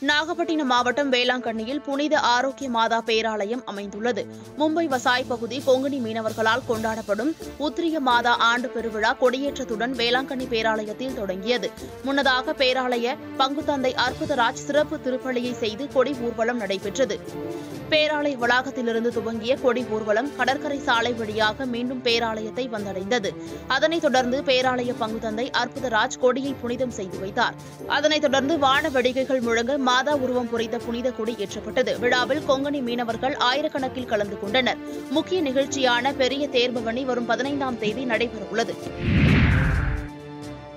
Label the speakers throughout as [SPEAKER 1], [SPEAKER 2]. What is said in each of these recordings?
[SPEAKER 1] நாகப்பட்டினம் மாவட்டம் வேளாங்கண்ணியில் புனித ஆரோக்கிய மாதா பேராலயம் அமைந்துள்ளது. மும்பை வசாய் பகுதி கொங்கணி மீனவர்களால் கொண்டாடப்படும் உத்திரிய மாதா ஆண்டு பெருவிழா கொடியேற்றத்துடன் வேளாங்கண்ணி பேராலயத்தில் தொடங்கியது. முன்னதாக பேராலய பங்குத்தந்தை அற்புதராஜ் சிறப்பு திருப்பலியை செய்து கொடி ஊர்வலம் நடைபெற்றது. பேராலய வளாகத்திலிருந்து துவங்கிய கொடி ஊர்வலம் கடற்கரை சாலை வழியாக மீண்டும் பேராலயத்தை வந்தடைந்தது. அதனைத் தொடர்ந்து பேராலய பங்குதந்தை அற்புதராஜ் கொடியை புனிதம் செய்து வைத்தார். அதனைத் தொடர்ந்து வான வெடிகைகள் முழங்க மாதா உருவம் புரிந்த புனித கொடி ஏற்றப்பட்டது. விழாவில் கொங்கணி மீனவர்கள் ஆயிரக்கணக்கில் கலந்து கொண்டனர். முக்கிய நிகழ்ச்சியான பெரிய தேர்பவனி வரும் பதினைந்தாம் தேதி நடைபெறவுள்ளது.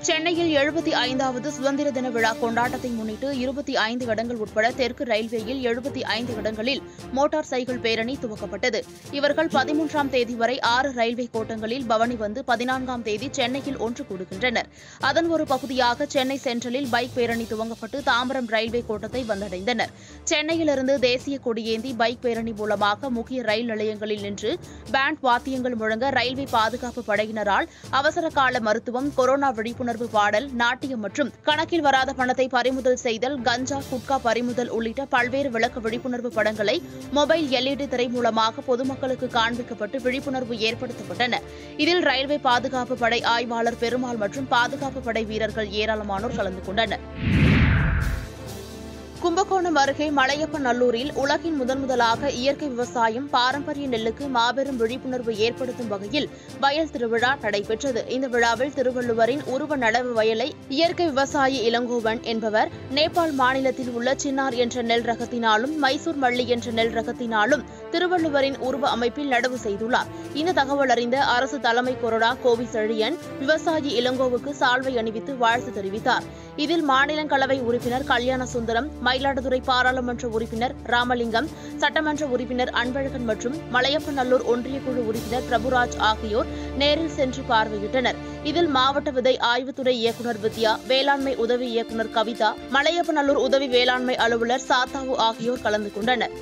[SPEAKER 1] சென்னையில் எழுபத்தி ஐந்தாவது சுதந்திர தின விழா கொண்டாட்டத்தை முன்னிட்டு இருபத்தி ஐந்து இடங்கள் உட்பட தெற்கு ரயில்வேயில் எழுபத்தி ஐந்து இடங்களில் மோட்டார் சைக்கிள் பேரணி துவக்கப்பட்டது. இவர்கள் பதிமூன்றாம் தேதி வரை ஆறு ரயில்வே கோட்டங்களில் பவனி வந்து பதினான்காம் தேதி சென்னையில் ஒன்று கூடுகின்றனர். அதன் ஒரு பகுதியாக சென்னை சென்ட்ரலில் பைக் பேரணி துவங்கப்பட்டு தாம்பரம் ரயில்வே கோட்டத்தை வந்தடைந்தனர். சென்னையிலிருந்து தேசிய கொடியேந்தி பைக் பேரணி மூலமாக முக்கிய ரயில் நிலையங்களில் நின்று பேண்ட் வாத்தியங்கள் முழங்க ரயில்வே பாதுகாப்பு படையினரால் அவசர கால மருத்துவம் கொரோனா விழிப்புணர்வு பாடல் நாட்டியம் மற்றும் கணக்கில் வராத பணத்தை பறிமுதல் செய்தல் கஞ்சா குட்கா பறிமுதல் உள்ளிட்ட பல்வேறு விளக்க விழிப்புணர்வு படங்களை மொபைல் எல்இடி திரை மூலமாக பொதுமக்களுக்கு காண்பிக்கப்பட்டு விழிப்புணர்வு ஏற்படுத்தப்பட்டன. இதில் ரயில்வே பாதுகாப்பு படை ஆய்வாளர் பெருமாள் மற்றும் பாதுகாப்பு படை வீரர்கள் ஏராளமானோர் கலந்து கொண்டனர். கும்பகோணம் அருகே மலையப்பநல்லூரில் உலகின் முதன் முதலாக இயற்கை விவசாயம் பாரம்பரிய நெல்லுக்கு மாபெரும் விழிப்புணர்வு ஏற்படுத்தும் வகையில் வயல் திருவிழா நடைபெற்றது. இந்த விழாவில் திருவள்ளுவரின் உருவ நடவு வயலை இயற்கை விவசாயி இளங்கோவன் என்பவர் நேபாள் மாநிலத்தில் உள்ள சின்னார் என்ற நெல் ரகத்தினாலும் மைசூர் மல்லி என்ற நெல் ரகத்தினாலும் திருவள்ளுவரின் உருவ அமைப்பில் நடவு செய்துள்ளார். இந்த தகவல் அறிந்த அரசு தலைமை கொறடா கோவி செழியன் விவசாயி இளங்கோவுக்கு சால்வை அணிவித்து வாழ்த்து தெரிவித்தார். இதில் மாநிலங்களவை உறுப்பினர் கல்யாண சுந்தரம் மயிலாடுதுறை பாராளுமன்ற உறுப்பினர் ராமலிங்கம் சட்டமன்ற உறுப்பினர் அன்பழகன் மற்றும் மலையப்பநல்லூர் ஒன்றிய குழு உறுப்பினர் பிரபுராஜ் ஆகியோர் நேரில் சென்று பார்வையிட்டனர். இதில் மாவட்ட விதை ஆய்வுத்துறை இயக்குநர் வித்யா வேளாண்மை உதவி இயக்குநர் கவிதா மலையப்பநல்லூர் உதவி வேளாண்மை அலுவலர் சாத்தாவு ஆகியோர் கலந்து கொண்டனர்.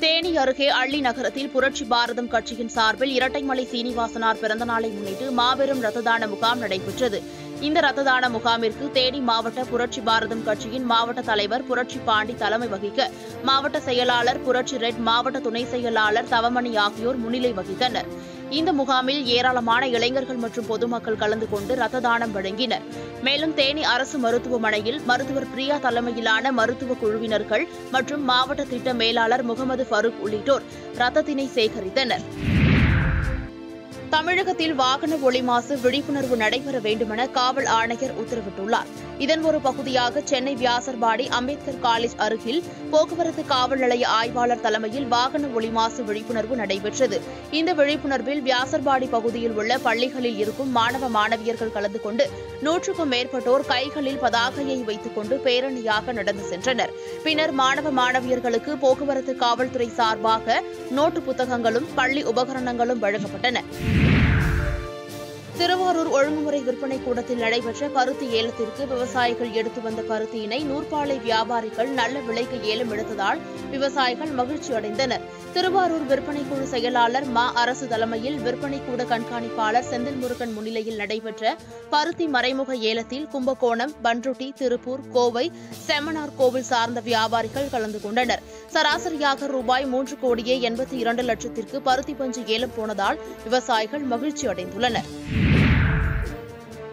[SPEAKER 1] தேனி அருகே அள்ளி நகரத்தில் புரட்சி பாரதம் கட்சியின் சார்பில் இரட்டைமலை சீனிவாசனார் பிறந்தநாளை முன்னிட்டு மாபெரும் ரத்ததான முகாம் நடைபெற்றது. இந்த ரத்ததான முகாமிற்கு தேனி மாவட்ட புரட்சி பாரதம் கட்சியின் மாவட்ட தலைவர் புரட்சி பாண்டி தலைமை வகிக்க மாவட்ட செயலாளர் புரட்சி ரெட் மாவட்ட துணை செயலாளர் தவமணி ஆகியோர் முன்னிலை வகித்தனர். இந்த முகாமில் ஏராளமான இளைஞர்கள் மற்றும் பொதுமக்கள் கலந்து கொண்டு ரத்த தானம் வழங்கினர். மேலும் தேனி அரசு மருத்துவமனையில் மருத்துவர் பிரியா தலைமையிலான மருத்துவ குழுவினர்கள் மற்றும் மாவட்ட திட்ட மேலாளர் முகமது ஃபரூக் உள்ளிட்டோர் ரத்தத்தினை சேகரித்தனர். தமிழகத்தில் வாகன ஒளி மாசு விழிப்புணர்வு நடைபெற வேண்டுமென காவல் ஆணையர் உத்தரவிட்டுள்ளார். இதன் ஒரு பகுதியாக சென்னை வியாசர்பாடி அம்பேத்கர் காலேஜ் அருகில் போக்குவரத்து காவல் நிலைய ஆய்வாளர் தலைமையில் வாகன ஒளி மாசு விழிப்புணர்வு நடைபெற்றது. இந்த விழிப்புணர்வில் வியாசர்பாடி பகுதியில் உள்ள பள்ளிகளில் இருக்கும் மாணவ மாணவியர்கள் கலந்து கொண்டு நூற்றுக்கும் மேற்பட்டோர் கைகளில் பதாகையை வைத்துக் கொண்டு பேரணியாக நடந்து சென்றனர். பின்னர் மாணவ மாணவியர்களுக்கு போக்குவரத்து காவல்துறை சார்பாக நோட்டு புத்தகங்களும் பள்ளி உபகரணங்களும் வழங்கப்பட்டன. திருவாரூர் ஒழுங்குமுறை விற்பனை கூடத்தில் நடைபெற்ற பருத்தி ஏலத்திற்கு விவசாயிகள் எடுத்து வந்த பருத்தியினை நூற்பாலை வியாபாரிகள் நல்ல விலைக்கு ஏலம் எடுத்ததால் விவசாயிகள் மகிழ்ச்சி அடைந்தனர். திருவாரூர் விற்பனை குழு செயலாளர் மா அரசு தலைமையில் விற்பனை கூட கண்காணிப்பாளர் செந்தில் முருகன் முன்னிலையில் நடைபெற்ற பருத்தி மறைமுக ஏலத்தில் கும்பகோணம் பன்ருட்டி திருப்பூர் கோவை செம்மனார் கோவில் சார்ந்த வியாபாரிகள் கலந்து கொண்டனர். சராசரியாக ரூபாய் மூன்று கோடியே எண்பத்தி இரண்டு லட்சத்திற்கு பருத்தி பஞ்சு ஏலம் போனதால் விவசாயிகள் மகிழ்ச்சி அடைந்துள்ளனர்.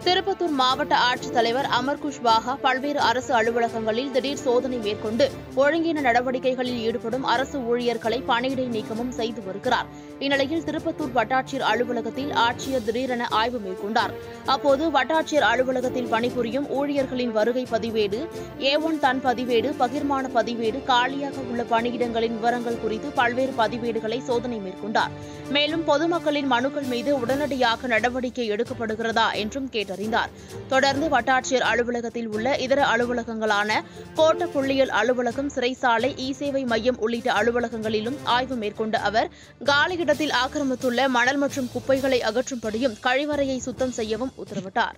[SPEAKER 1] திருப்பத்தூர் மாவட்ட ஆட்சித்தலைவர் அமர் குஷ்வாகா பல்வேறு அரசு அலுவலகங்களில் திடீர் சோதனை மேற்கொண்டு ஒழுங்கீன நடவடிக்கைகளில் ஈடுபடும் அரசு ஊழியர்களை பணியிடை நீக்கமும் செய்து வருகிறார். இந்நிலையில் திருப்பத்தூர் வட்டாட்சியர் அலுவலகத்தில் ஆட்சியர் திடீரென ஆய்வு மேற்கொண்டார். அப்போது வட்டாட்சியர் அலுவலகத்தில் பணிபுரியும் ஊழியர்களின் வருகை பதிவேடு ஏ ஒன் தன் பதிவேடு பகிர்மான பதிவேடு காலியாக உள்ள பணியிடங்களின் விவரங்கள் குறித்து பல்வேறு பதிவேடுகளை சோதனை மேற்கொண்டார். மேலும் பொதுமக்களின் மனுக்கள் மீது உடனடியாக நடவடிக்கை எடுக்கப்படுகிறதா என்றும் கேட்டார் கேட்டறிந்தார் தொடர்ந்து வட்டாட்சியர் அலுவலகத்தில் உள்ள இதர அலுவலகங்களான கோட்ட புள்ளியியல் அலுவலகம் சிறைசாலை இ சேவை மையம் உள்ளிட்ட அலுவலகங்களிலும் ஆய்வு மேற்கொண்ட அவர் காலியிடத்தில் ஆக்கிரமித்துள்ள மணல் மற்றும் குப்பைகளை அகற்றும்படியும் கழிவறையை சுத்தம் செய்யவும் உத்தரவிட்டார்.